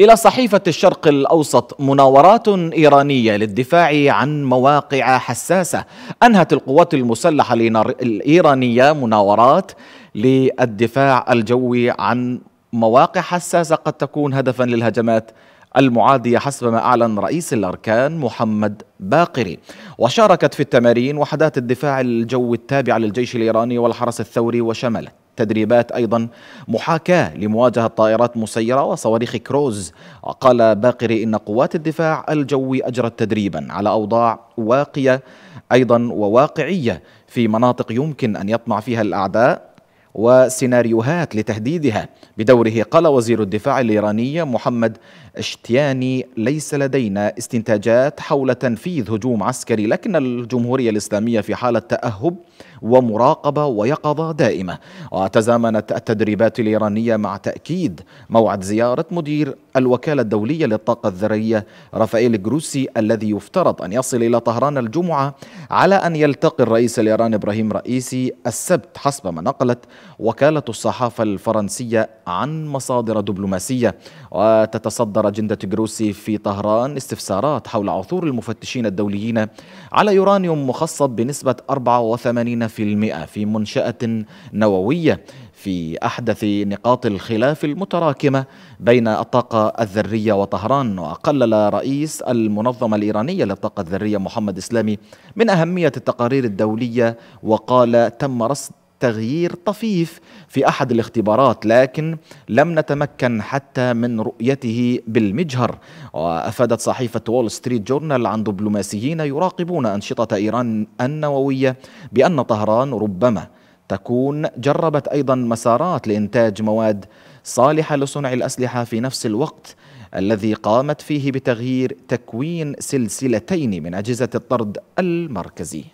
إلى صحيفة الشرق الأوسط مناورات إيرانية للدفاع عن مواقع حساسة. أنهت القوات المسلحة الإيرانية مناورات للدفاع الجوي عن مواقع حساسة قد تكون هدفا للهجمات المعادية حسب ما أعلن رئيس الأركان محمد باقري. وشاركت في التمارين وحدات الدفاع الجوي التابعة للجيش الإيراني والحرس الثوري وشملت تدريبات أيضا محاكاة لمواجهة طائرات مسيرة وصواريخ كروز. قال باقري إن قوات الدفاع الجوي أجرت تدريبا على أوضاع واقية أيضا وواقعية في مناطق يمكن أن يطمع فيها الأعداء وسيناريوهات لتهديدها. بدوره قال وزير الدفاع الإيراني محمد إشتياني ليس لدينا استنتاجات حول تنفيذ هجوم عسكري لكن الجمهورية الإسلامية في حالة تأهب ومراقبة ويقظة دائمة. وتزامنت التدريبات الإيرانية مع تأكيد موعد زيارة مدير الوكالة الدولية للطاقة الذرية رافائيل جروسي الذي يفترض أن يصل إلى طهران الجمعة على أن يلتقي الرئيس الإيراني إبراهيم رئيسي السبت حسب ما نقلت وكالة الصحافة الفرنسية عن مصادر دبلوماسية. وتتصدر أجندة جروسي في طهران استفسارات حول عثور المفتشين الدوليين على يورانيوم مخصب بنسبة 84 في منشأة نووية في أحدث نقاط الخلاف المتراكمة بين الطاقة الذرية وطهران وقلل رئيس المنظمة الإيرانية للطاقة الذرية محمد إسلامي من أهمية التقارير الدولية وقال تم رصد تغيير طفيف في أحد الاختبارات لكن لم نتمكن حتى من رؤيته بالمجهر. وأفادت صحيفة وول ستريت جورنال عن دبلوماسيين يراقبون أنشطة إيران النووية بأن طهران ربما تكون جربت أيضا مسارات لإنتاج مواد صالحة لصنع الأسلحة في نفس الوقت الذي قامت فيه بتغيير تكوين سلسلتين من أجهزة الطرد المركزي.